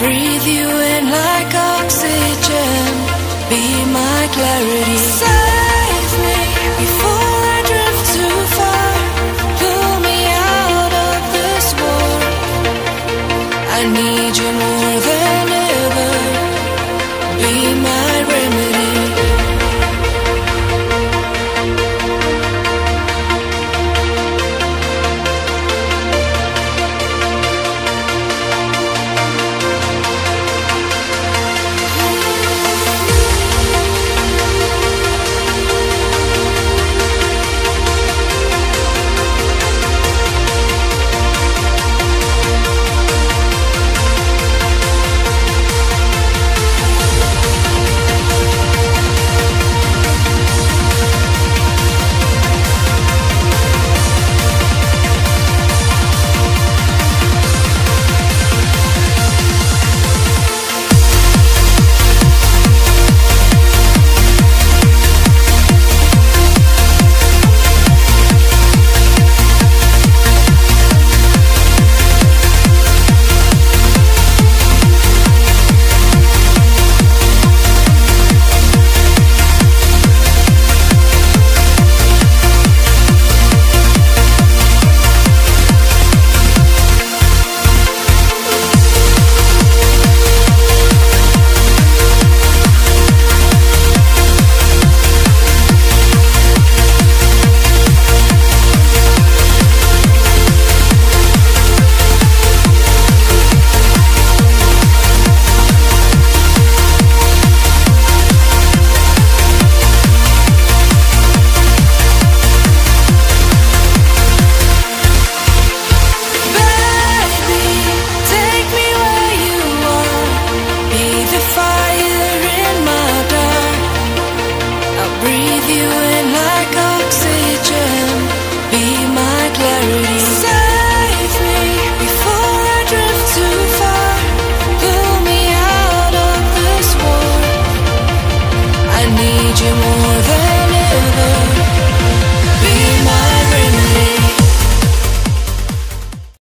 breathe you in like oxygen. Be my clarity. Save me before I drift too far. Pull me out of this war. I need me out of